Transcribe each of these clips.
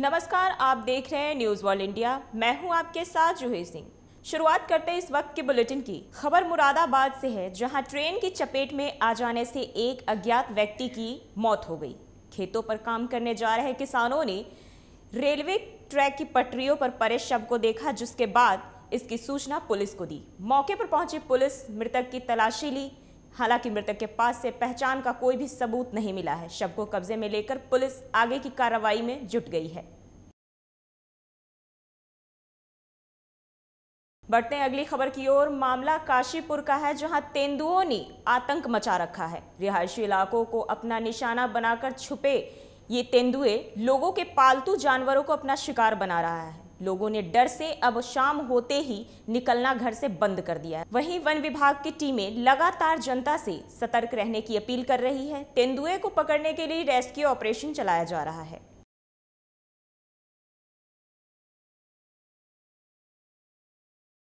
नमस्कार, आप देख रहे हैं न्यूज़ वर्ल्ड इंडिया मैं हूँ आपके साथ जूही सिंह। शुरुआत करते इस वक्त के बुलेटिन की। खबर मुरादाबाद से है, जहाँ ट्रेन की चपेट में आ जाने से एक अज्ञात व्यक्ति की मौत हो गई। खेतों पर काम करने जा रहे किसानों ने रेलवे ट्रैक की पटरियों पर पड़े शव को देखा, जिसके बाद इसकी सूचना पुलिस को दी। मौके पर पहुँची पुलिस, मृतक की तलाशी ली। हालाँकि मृतक के पास से पहचान का कोई भी सबूत नहीं मिला है। शव को कब्जे में लेकर पुलिस आगे की कार्रवाई में जुट गई है। बढ़ते हैं अगली खबर की ओर। मामला काशीपुर का है, जहाँ तेंदुओं ने आतंक मचा रखा है। रिहायशी इलाकों को अपना निशाना बनाकर छुपे ये तेंदुए लोगों के पालतू जानवरों को अपना शिकार बना रहा है। लोगों ने डर से अब शाम होते ही निकलना घर से बंद कर दिया है। वहीं वन विभाग की टीमें लगातार जनता से सतर्क रहने की अपील कर रही है। तेंदुए को पकड़ने के लिए रेस्क्यू ऑपरेशन चलाया जा रहा है।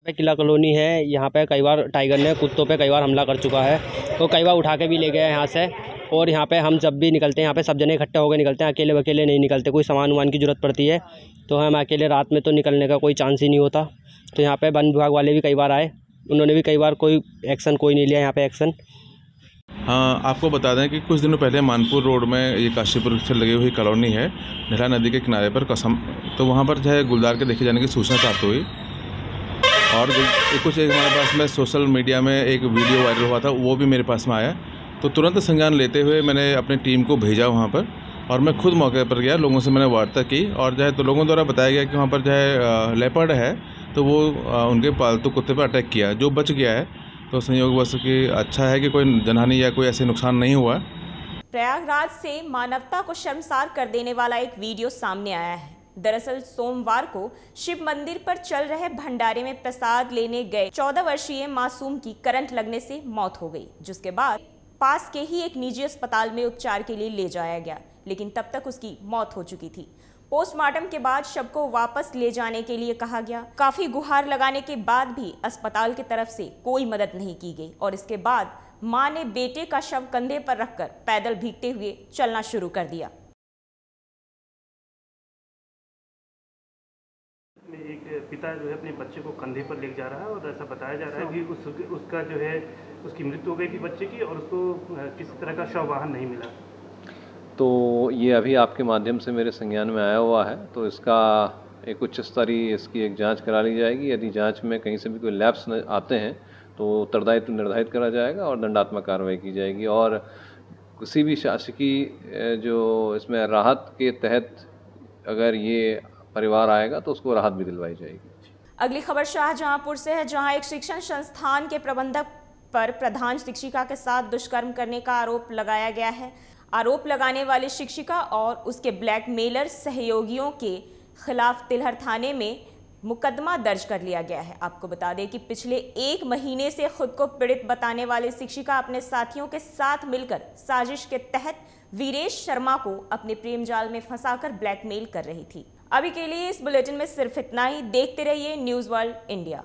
किला कॉलोनी है। यहाँ पे कई बार टाइगर ने कुत्तों पे कई बार हमला कर चुका है। तो कई बार उठा के भी ले गया है यहाँ से। और यहाँ पे हम जब भी निकलते हैं, यहाँ पे सब जने इकट्ठे होकर निकलते हैं, अकेले अकेले नहीं निकलते, कोई सामान वामान की ज़रूरत पड़ती है। तो हम अकेले रात में तो निकलने का कोई चांस ही नहीं होता। तो यहाँ पे वन विभाग वाले भी कई बार आए, उन्होंने भी कई बार कोई एक्शन कोई नहीं लिया यहाँ पर एक्शन हाँ आपको बता दें कि कुछ दिनों पहले मानपुर रोड में ये काशीपुर से लगी हुई कॉलोनी है, नीला नदी के किनारे पर कसम। तो वहाँ पर जो है गुलदार के देखे जाने की सूचना प्राप्त हुई। और कुछ एक हमारे पास में सोशल मीडिया में एक वीडियो वायरल हुआ था, वो भी मेरे पास में आया। तो तुरंत संज्ञान लेते हुए मैंने अपनी टीम को भेजा वहाँ पर और मैं खुद मौके पर गया, लोगों से मैंने वार्ता की और जो है तो लोगों द्वारा बताया गया कि वहाँ पर जो है लेपर्ड है तो वो उनके पालतू कुत्ते पर अटैक किया। जो बच गया है तो संयोग बस कि अच्छा है कि कोई जनहानि या कोई ऐसे नुकसान नहीं हुआ। प्रयागराज से मानवता को शर्मसार कर देने वाला एक वीडियो सामने आया है। दरअसल सोमवार को शिव मंदिर पर चल रहे भंडारे में प्रसाद लेने गए चौदह वर्षीय मासूम की करंट लगने से मौत हो गई, जिसके बाद पास के ही एक निजी अस्पताल में उपचार के लिए ले जाया गया, लेकिन तब तक उसकी मौत हो चुकी थी। पोस्टमार्टम के बाद शव को वापस ले जाने के लिए कहा गया। काफ़ी गुहार लगाने के बाद भी अस्पताल की तरफ़ से कोई मदद नहीं की गई और इसके बाद माँ ने बेटे का शव कंधे पर रखकर पैदल भीगते हुए चलना शुरू कर दिया। एक पिता जो है अपने बच्चे को कंधे पर लेके जा रहा है और ऐसा बताया जा रहा है कि उस, उसका जो है, उसकी मृत्यु हो गई थी बच्चे की और उसको किसी तरह का शव वाहन नहीं मिला। तो ये अभी आपके माध्यम से मेरे संज्ञान में आया हुआ है तो इसका एक उच्च स्तरीय इसकी एक जाँच करा ली जाएगी। यदि जाँच में कहीं से भी कोई लैब्स आते हैं तो उत्तरदायित्व निर्धारित करा जाएगा और दंडात्मक कार्रवाई की जाएगी। और किसी भी शासकीय जो इसमें राहत के तहत अगर ये परिवार आएगा तो उसको राहत भी दिलवाई जाएगी। अगली खबर शाहजहांपुर से है, जहाँ एक शिक्षण संस्थान के प्रबंधक पर प्रधान शिक्षिका के साथ दुष्कर्म करने का आरोप लगाया गया है। आरोप लगाने वाली शिक्षिका और उसके ब्लैकमेलर सहयोगियों के खिलाफ तिलहर थाने में मुकदमा दर्ज कर लिया गया है। आपको बता दें कि पिछले एक महीने से खुद को पीड़ित बताने वाली शिक्षिका अपने साथियों के साथ मिलकर साजिश के तहत वीरेश शर्मा को अपने प्रेम जाल में फंसाकर ब्लैकमेल कर रही थी। अभी के लिए इस बुलेटिन में सिर्फ़ इतना ही। देखते रहिए न्यूज़ वर्ल्ड इंडिया।